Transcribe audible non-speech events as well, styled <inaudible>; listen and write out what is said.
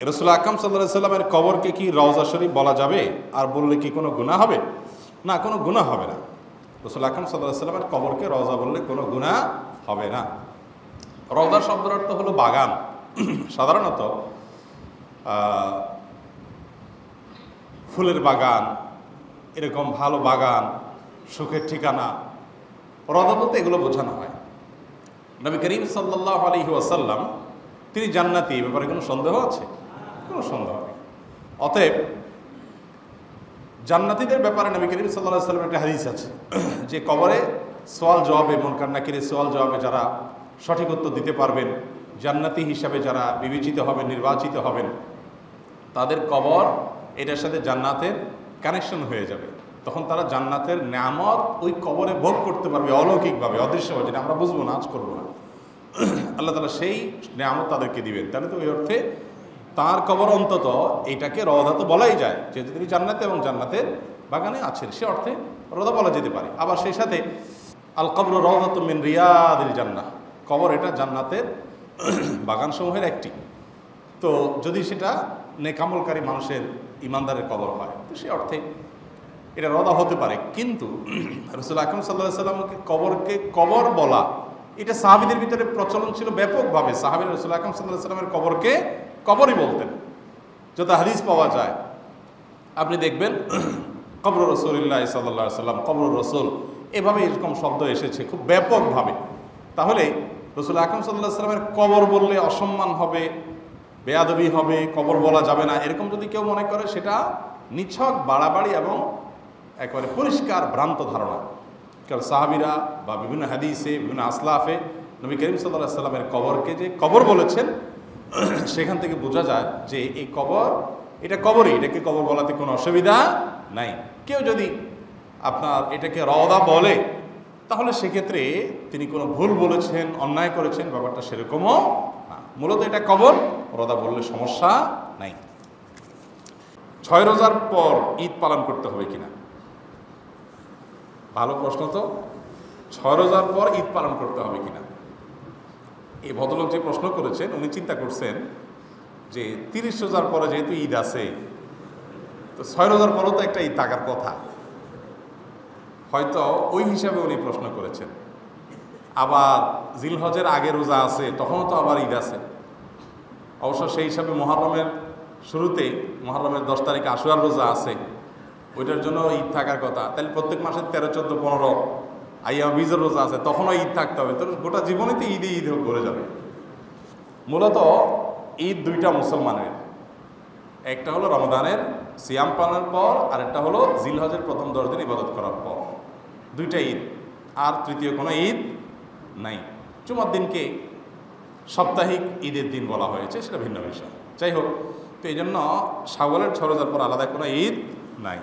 রসুল আকরম সাল্লাহ সাল্লামের কবরকে কি রওজা শরীফ বলা যাবে? আর বললে কি কোনো গুণা হবে? না, কোনো গুণা হবে না। রসুল আকরম সাল্লাহ সাল্লামের কবরকে রওজা বললে কোনো গুণা হবে না। রওজা শব্দের অর্থ হলো বাগান। সাধারণত ফুলের বাগান, এরকম ভালো বাগান, সুখের ঠিকানা, রওজা বলতে এগুলো বোঝানো হয়। নবী করিম সাল্লাহ আলহি ওয়াসাল্লাম, তিনি জান্নাতি, এ ব্যাপারে কোনো সন্দেহ আছে? কোনো সন্দেহ নেই। অতএব জান্নাতিদের ব্যাপারে নবী করিম সাল্লাহ সাল্লাম একটা হাদিস আছে, যে কবরে সোয়াল জবাবে মন কান্নাকিরে সোয়াল জবাবে যারা সঠিক উত্তর দিতে পারবেন, জান্নাতি হিসাবে যারা বিবেচিত হবেন, নির্বাচিত হবেন, তাদের কবর এটার সাথে জান্নাতের কানেকশন হয়ে যাবে। তখন তারা জান্নাতের নামত ওই কবরে ভোগ করতে পারবে অলৌকিকভাবে, অদৃশ্যভাবে, যেটা আমরা বুঝব না, আজ করব না। <clears throat> আল্লাহ তালা সেই নামত তাদেরকে দিবেন। তাহলে তো ওই অর্থে তার কবর অন্তত এটাকে রদা তো বলাই যায়, যেহেতু তিনি জান্নাতে এবং জান্নাতের বাগানে আছেন। সে অর্থে রদা বলা যেতে পারে। আবার সেই সাথে আল কবর রদাত মিন রিয়াদিল জান্না কবর এটা জান্নাতের বাগানসমূহের একটি। তো যদি সেটা নেকামলকারী মানুষের ইমানদারের কবর হয়, তো সে অর্থে এটা রদা হতে পারে। কিন্তু রসুল আকরম সাল্লাহ সাল্লামকে কবরকে কবর বলা, এটা সাহাবিদের ভিতরে প্রচলন ছিল ব্যাপকভাবে। সাহাবির রসুল আকরম সাল্লাহ সাল্লামের কবরকে কবরই বলতেন, যত হাদিস পাওয়া যায়। আপনি দেখবেন, কবর রসুল্লাহ সাল্লাহ সাল্লাম কবর রসুল, এভাবে এরকম শব্দ এসেছে খুব ব্যাপকভাবে। তাহলে রসুল আকরম সাল্লাহ সাল্লামের কবর বললে অসম্মান হবে, বেয়াদবি হবে, কবর বলা যাবে না, এরকম যদি কেউ মনে করে, সেটা নিছক, বাড়াবাড়ি এবং একেবারে পরিষ্কার, ভ্রান্ত ধারণা। কারণ সাহাবিরা বা বিভিন্ন হাদিসে, বিভিন্ন আসলাফে নবী করিম সাল্লাহ সাল্লামের কবরকে যে কবর বলেছেন <clears throat> সেখান থেকে বোঝা যায় যে এই কবর, এটা কবরই, এটাকে কবর বলাতে কোনো অসুবিধা নাই। কেউ যদি আপনার এটাকে রওদা বলে, তাহলে সেক্ষেত্রে তিনি কোনো ভুল বলেছেন, অন্যায় করেছেন, ব্যাপারটা সেরকমও না। মূলত এটা কবর রদা বললে সমস্যা নাই। ছয় রোজার পর ঈদ পালন করতে হবে কিনা? ভালো প্রশ্ন তো। ছয় রোজার পর ঈদ পালন করতে হবে কিনা? এই ভদ্রলোক যে প্রশ্ন করেছেন, উনি চিন্তা করছেন যে তিরিশ রোজার পরে যেহেতু ঈদ আছে, তো ছয় রোজার পরও তো একটা ঈদ থাকার কথা। হয়তো ওই হিসাবে উনি প্রশ্ন করেছেন। আবার জিলহজের আগে রোজা আছে, তখনও তো আবার ঈদ আছে। অবশ্য সেই হিসাবে মহারমের শুরুতে মহারমের দশ তারিখে আশুয়ার রোজা আছে, ওইটার জন্য ঈদ থাকার কথা। তাহলে প্রত্যেক মাসের তেরো, চোদ্দ, পনেরো আইয়া বীজের রোজা আছে, তখনও ঈদ থাকতে হবে। তো গোটা জীবনে তো ঈদে ঈদ ঘুরে যাবে। মূলত ঈদ দুইটা মুসলমানের। একটা হলো রমদানের সিয়াম পালনের পর আর একটা হলো জিলহজের প্রথম দশ দিন ইবাদত করার পর। দুইটা ঈদ। আর তৃতীয় কোনো ঈদ নাই। জুমার দিনকে সাপ্তাহিক ঈদের দিন বলা হয়েছে, সেটা ভিন্ন বিষয়। যাই হোক, তো এই জন্য সাগলের ছয় রোজার পর আলাদা কোনো ঈদ নাই।